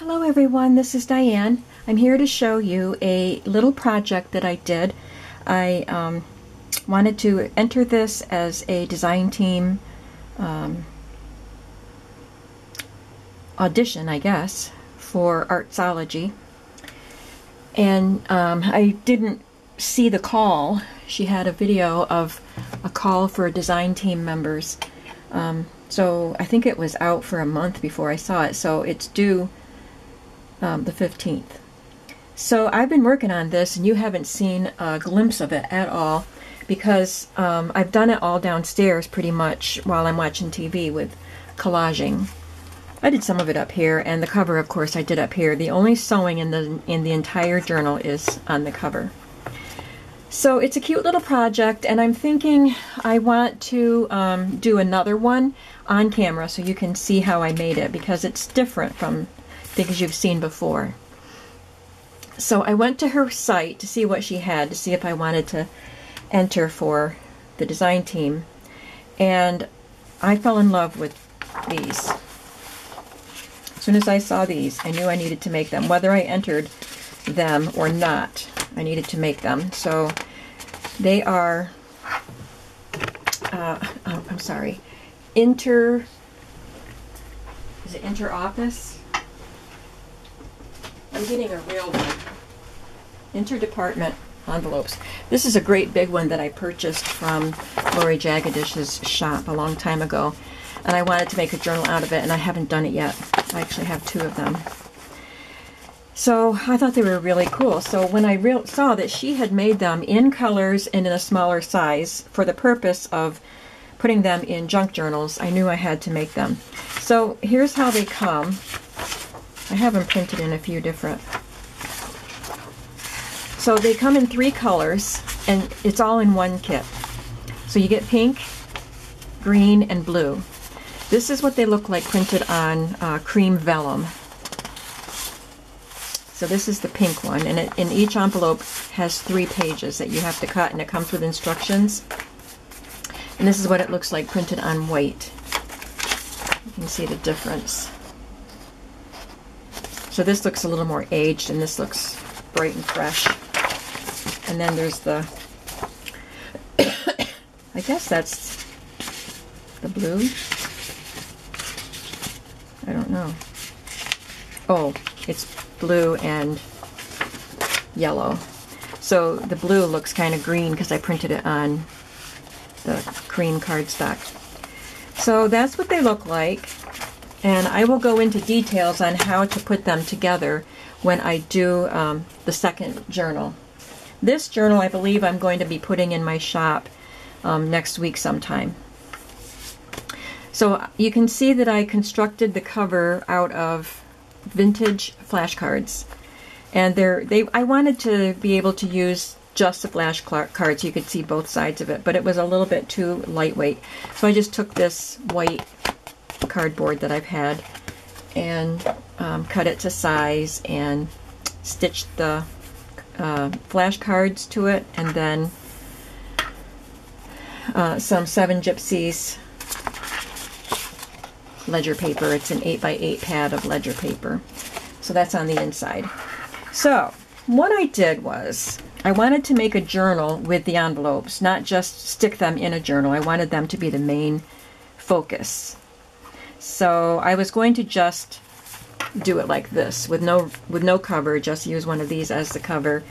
Hello everyone, this is Diane. I'm here to show you a little project that I did. I um, wanted to enter this as a design team um, audition, I guess, for Artzology. And um, I didn't see the call. She had a video of a call for design team members. Um, so I think it was out for a month before I saw it. So it's due um, the 15th. So I've been working on this and you haven't seen a glimpse of it at all because um, I've done it all downstairs pretty much while I'm watching TV with collaging. I did some of it up here and the cover of course I did up here. The only sewing in the in the entire journal is on the cover. So it's a cute little project and I'm thinking I want to um, do another one on camera so you can see how I made it because it's different from things you've seen before. So I went to her site to see what she had, to see if I wanted to enter for the design team. And I fell in love with these. As soon as I saw these, I knew I needed to make them. Whether I entered them or not, I needed to make them. So they are, uh, oh, I'm sorry, inter, is it inter-office? I'm getting a real one. Interdepartment envelopes. This is a great big one that I purchased from Lori Jagadish's shop a long time ago. And I wanted to make a journal out of it, and I haven't done it yet. I actually have two of them. So I thought they were really cool. So when I saw that she had made them in colors and in a smaller size for the purpose of putting them in junk journals, I knew I had to make them. So here's how they come. I have them printed in a few different. So they come in three colors, and it's all in one kit. So you get pink, green, and blue. This is what they look like printed on uh, cream vellum. So this is the pink one, and it, in each envelope has three pages that you have to cut, and it comes with instructions. And this is what it looks like printed on white. You can see the difference. So this looks a little more aged and this looks bright and fresh. And then there's the, I guess that's the blue. I don't know. Oh, it's blue and yellow. So the blue looks kind of green because I printed it on the cream cardstock. So that's what they look like and I will go into details on how to put them together when I do um, the second journal. This journal I believe I'm going to be putting in my shop um, next week sometime. So you can see that I constructed the cover out of vintage flashcards. And they're, they, I wanted to be able to use just the flash cards. You could see both sides of it, but it was a little bit too lightweight. So I just took this white cardboard that I've had and um, cut it to size and stitched the uh, flashcards to it and then uh, some Seven Gypsies ledger paper. It's an 8x8 pad of ledger paper. So that's on the inside. So what I did was I wanted to make a journal with the envelopes, not just stick them in a journal. I wanted them to be the main focus. So I was going to just do it like this with no with no cover, just use one of these as the cover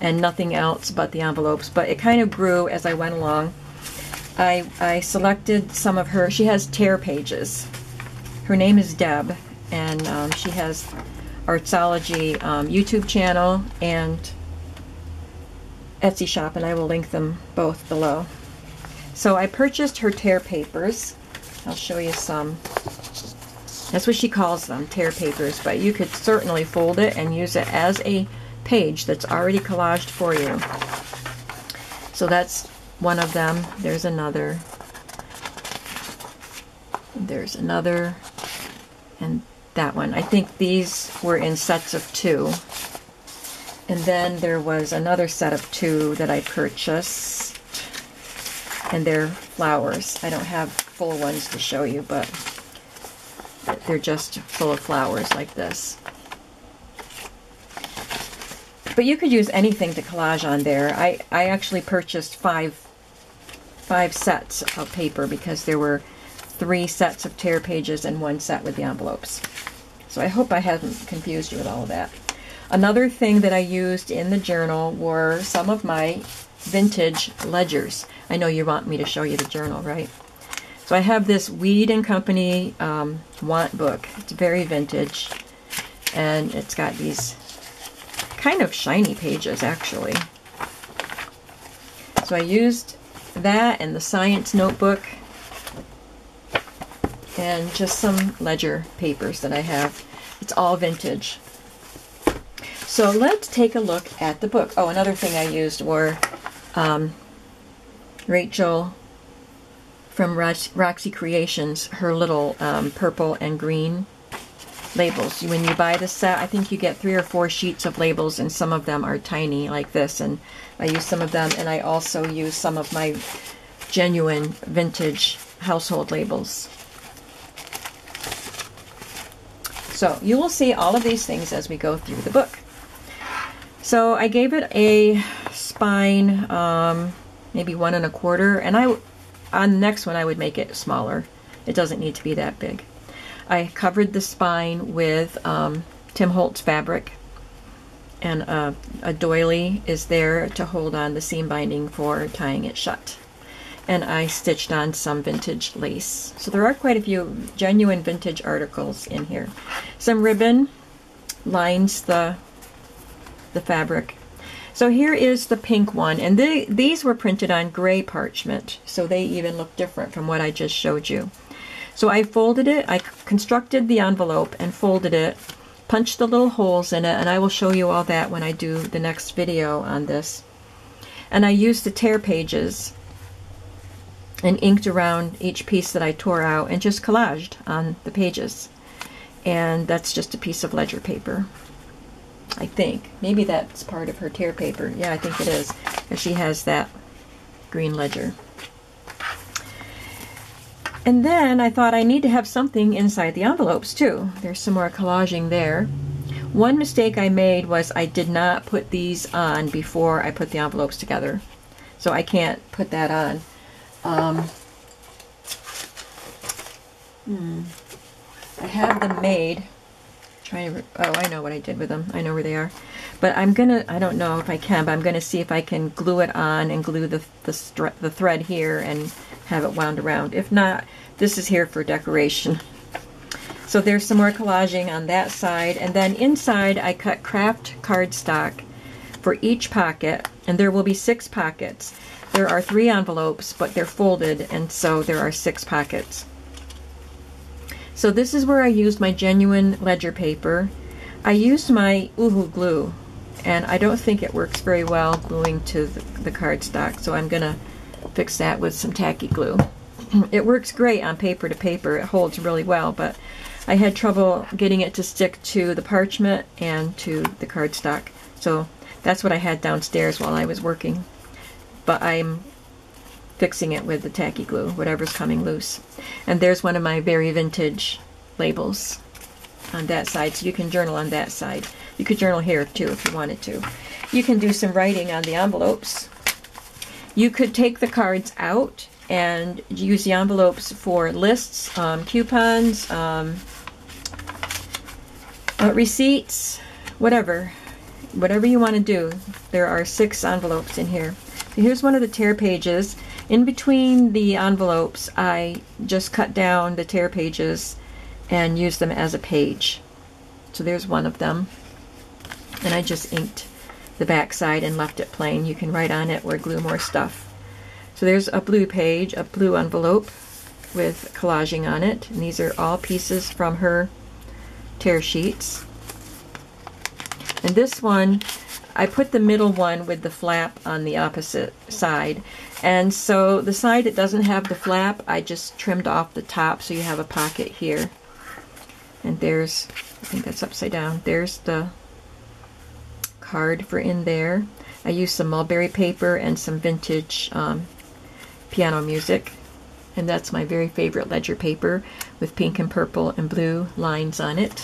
and nothing else but the envelopes. But it kind of grew as I went along. I, I selected some of her, she has tear pages. Her name is Deb and um, she has Artzology um, YouTube channel and Etsy shop and I will link them both below. So I purchased her tear papers. I'll show you some. That's what she calls them, tear papers, but you could certainly fold it and use it as a page that's already collaged for you. So that's one of them. There's another. There's another. And that one. I think these were in sets of two. And then there was another set of two that I purchased. And they're flowers. I don't have full ones to show you, but they're just full of flowers like this. But you could use anything to collage on there. I, I actually purchased five five sets of paper because there were three sets of tear pages and one set with the envelopes. So I hope I haven't confused you with all of that. Another thing that I used in the journal were some of my vintage ledgers. I know you want me to show you the journal, right? So I have this Weed and Company um, want book. It's very vintage, and it's got these kind of shiny pages, actually. So I used that and the science notebook and just some ledger papers that I have. It's all vintage. So let's take a look at the book. Oh, another thing I used were um, Rachel from Roxy Creations, her little um, purple and green labels. When you buy the set, I think you get three or four sheets of labels, and some of them are tiny like this. And I use some of them, and I also use some of my genuine vintage household labels. So you will see all of these things as we go through the book. So I gave it a spine, um, maybe one and a quarter, and I on the next one I would make it smaller. It doesn't need to be that big. I covered the spine with um, Tim Holtz fabric, and uh, a doily is there to hold on the seam binding for tying it shut. And I stitched on some vintage lace. So there are quite a few genuine vintage articles in here. Some ribbon lines the the fabric. So here is the pink one, and they, these were printed on gray parchment, so they even look different from what I just showed you. So I folded it, I constructed the envelope and folded it, punched the little holes in it, and I will show you all that when I do the next video on this. And I used the tear pages and inked around each piece that I tore out and just collaged on the pages. And that's just a piece of ledger paper. I think. Maybe that's part of her tear paper. Yeah, I think it is. And She has that green ledger. And then I thought I need to have something inside the envelopes too. There's some more collaging there. One mistake I made was I did not put these on before I put the envelopes together. So I can't put that on. Um, hmm. I have them made. Trying to, oh, I know what I did with them. I know where they are. But I'm gonna, I don't know if I can, but I'm gonna see if I can glue it on and glue the, the, the thread here and have it wound around. If not, this is here for decoration. So there's some more collaging on that side. And then inside I cut craft cardstock for each pocket. And there will be six pockets. There are three envelopes, but they're folded, and so there are six pockets. So this is where I used my genuine ledger paper. I used my Uhu glue, and I don't think it works very well gluing to the, the cardstock, so I'm going to fix that with some tacky glue. it works great on paper to paper. It holds really well, but I had trouble getting it to stick to the parchment and to the cardstock. So that's what I had downstairs while I was working. But I'm fixing it with the tacky glue, whatever's coming loose. And there's one of my very vintage labels on that side, so you can journal on that side. You could journal here too if you wanted to. You can do some writing on the envelopes. You could take the cards out and use the envelopes for lists, um, coupons, um, uh, receipts, whatever. Whatever you want to do. There are six envelopes in here. So here's one of the tear pages. In between the envelopes, I just cut down the tear pages and used them as a page. So there's one of them. And I just inked the back side and left it plain. You can write on it or glue more stuff. So there's a blue page, a blue envelope with collaging on it. And these are all pieces from her tear sheets. And this one, I put the middle one with the flap on the opposite side. And so the side that doesn't have the flap, I just trimmed off the top so you have a pocket here. And there's, I think that's upside down, there's the card for in there. I used some mulberry paper and some vintage um, piano music. And that's my very favorite ledger paper with pink and purple and blue lines on it.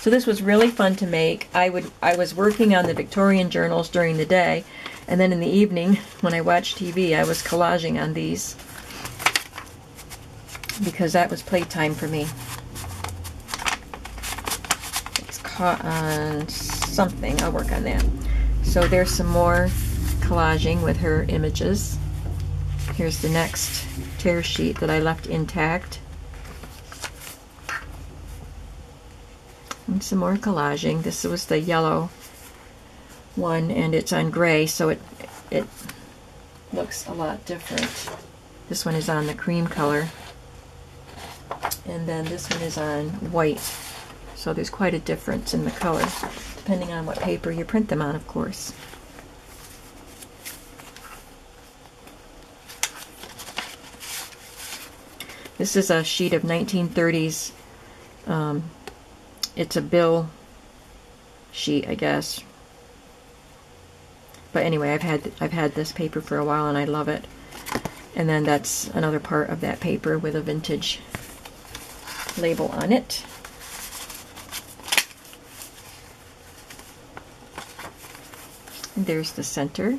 So this was really fun to make. I would I was working on the Victorian journals during the day, and then in the evening when I watched TV, I was collaging on these because that was playtime for me. It's caught on something. I'll work on that. So there's some more collaging with her images. Here's the next tear sheet that I left intact. And some more collaging. This was the yellow one and it's on gray so it it looks a lot different. This one is on the cream color and then this one is on white. So there's quite a difference in the color depending on what paper you print them on of course. This is a sheet of 1930s. Um, it's a bill sheet, I guess. But anyway, I've had I've had this paper for a while and I love it. And then that's another part of that paper with a vintage label on it. And there's the center.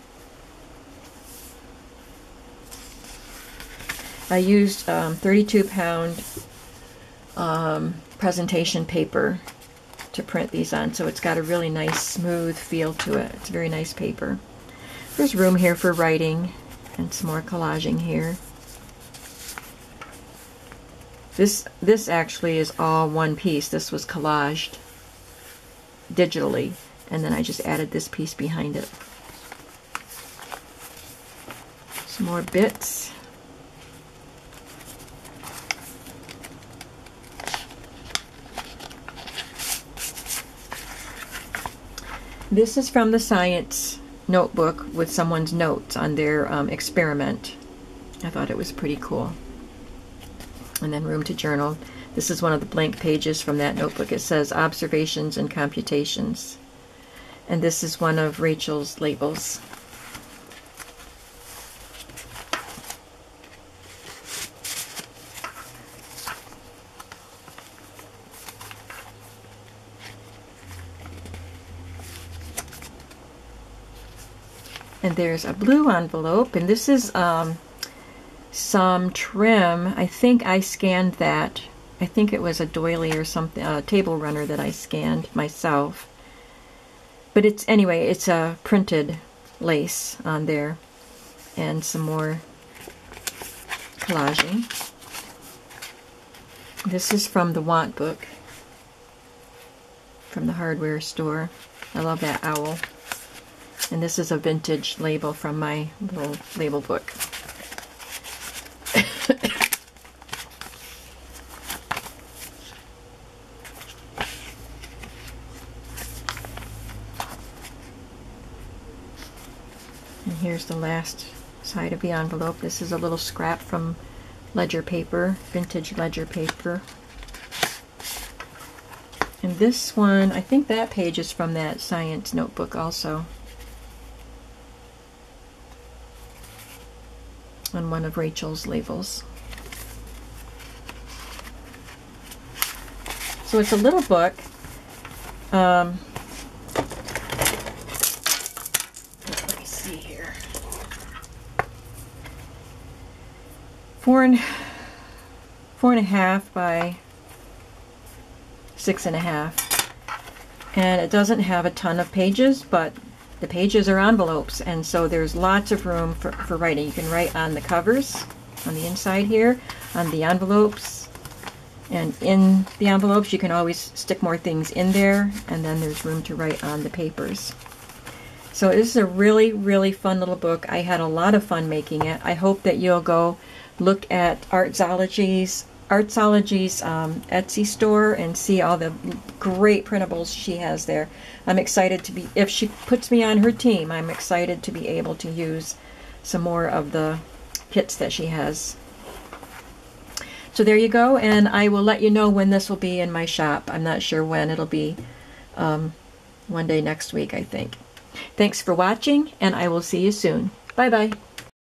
I used um, 32 pound um, presentation paper to print these on, so it's got a really nice smooth feel to it. It's very nice paper. There's room here for writing and some more collaging here. This this actually is all one piece. This was collaged digitally, and then I just added this piece behind it. Some more bits. This is from the science notebook with someone's notes on their um, experiment. I thought it was pretty cool. And then room to journal. This is one of the blank pages from that notebook. It says observations and computations. And this is one of Rachel's labels. And there's a blue envelope, and this is um, some trim. I think I scanned that. I think it was a doily or something, a table runner that I scanned myself. But it's, anyway, it's a printed lace on there. And some more collaging. This is from the Want book from the hardware store. I love that owl. And this is a vintage label from my little label book. and here's the last side of the envelope. This is a little scrap from ledger paper, vintage ledger paper. And this one, I think that page is from that science notebook also. On one of Rachel's labels. So it's a little book. Um, let me see here. Four and four and a half by six and a half. And it doesn't have a ton of pages, but the pages are envelopes, and so there's lots of room for, for writing. You can write on the covers, on the inside here, on the envelopes, and in the envelopes you can always stick more things in there, and then there's room to write on the papers. So this is a really, really fun little book. I had a lot of fun making it. I hope that you'll go look at Artzology's Artzology's um, Etsy store and see all the great printables she has there. I'm excited to be, if she puts me on her team, I'm excited to be able to use some more of the kits that she has. So there you go, and I will let you know when this will be in my shop. I'm not sure when. It'll be um, one day next week, I think. Thanks for watching, and I will see you soon. Bye-bye.